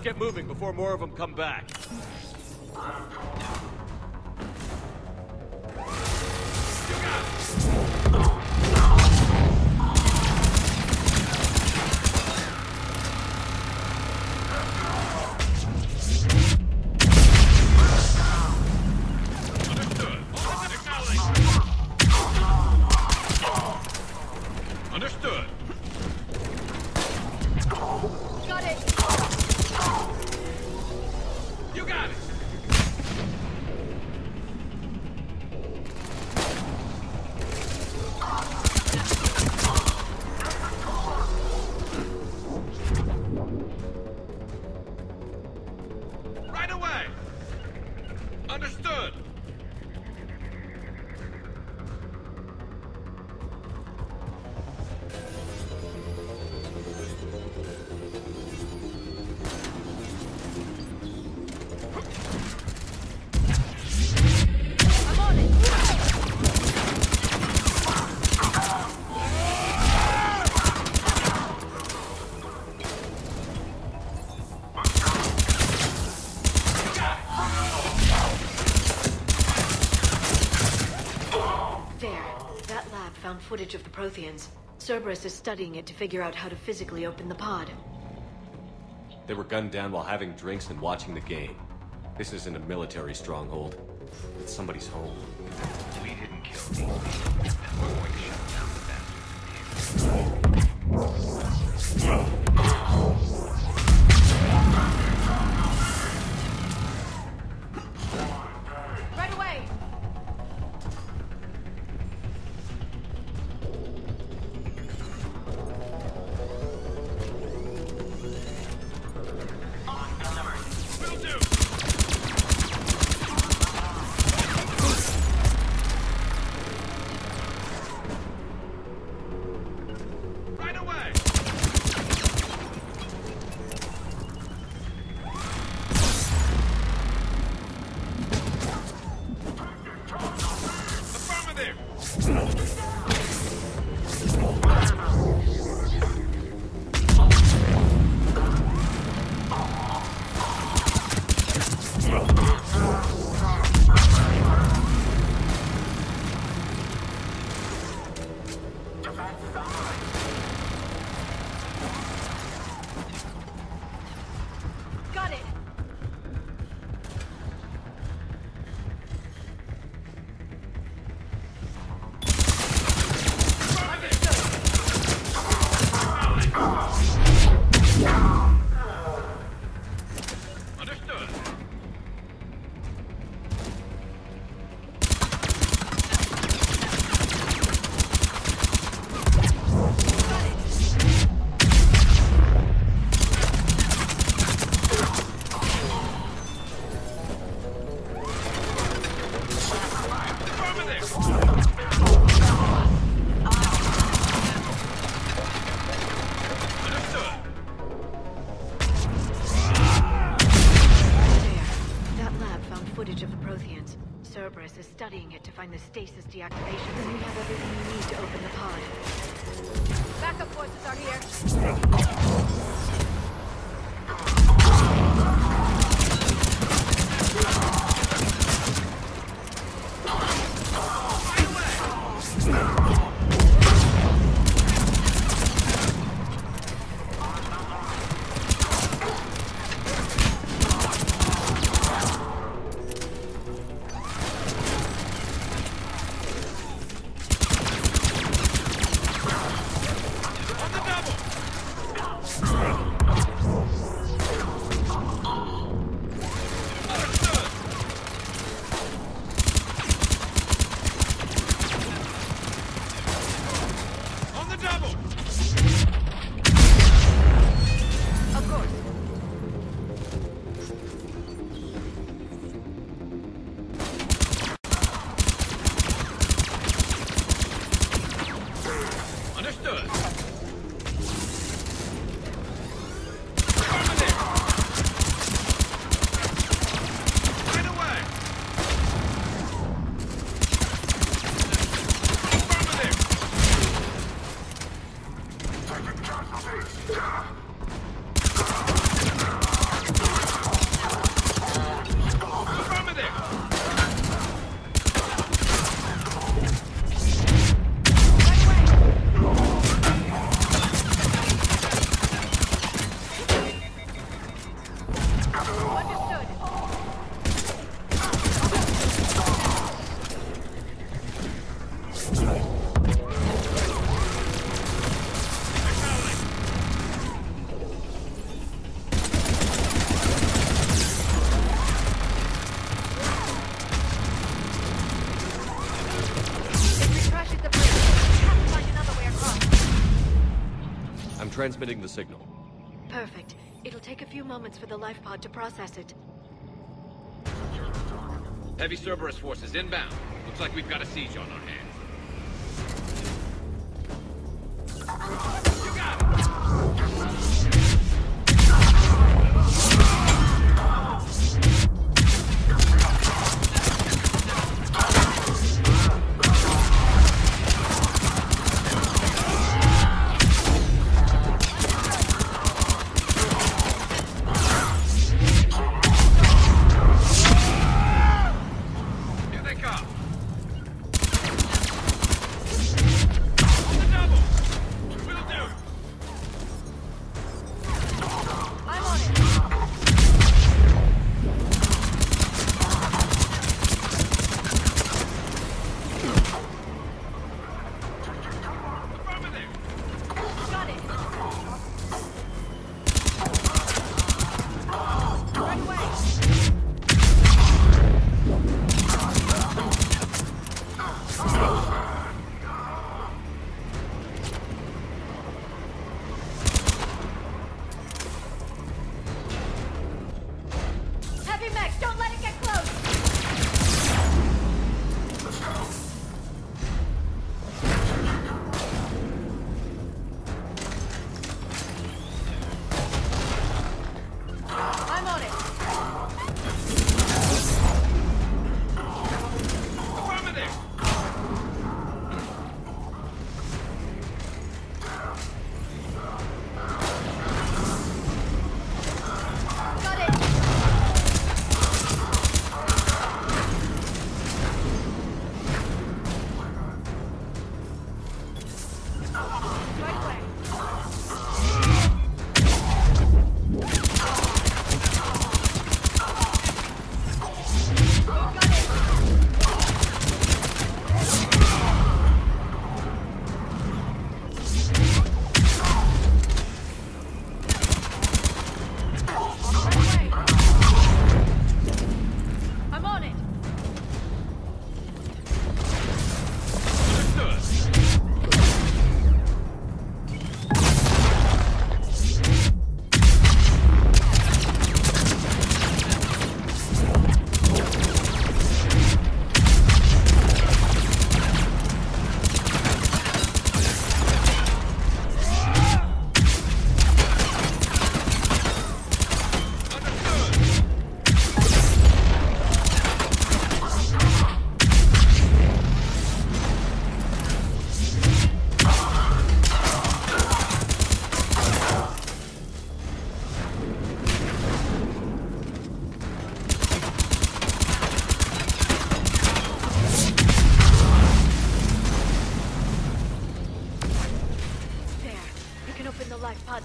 Let's get moving before more of them come back. You got it. Footage of the Protheans. Cerberus is studying it to figure out how to physically open the pod. They were gunned down while having drinks and watching the game. This isn't a military stronghold. It's somebody's home. We didn't kill these people, we're going to shut down the bastards deactivation. Understood. Transmitting the signal. Perfect. It'll take a few moments for the life pod to process it. Heavy Cerberus forces inbound. Looks like we've got a siege on our hands.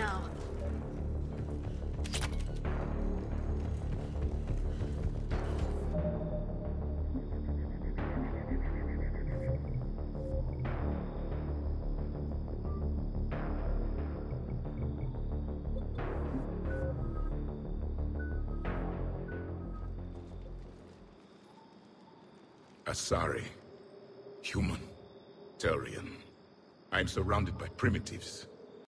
Now. Asari. Human. Turian. I am surrounded by primitives.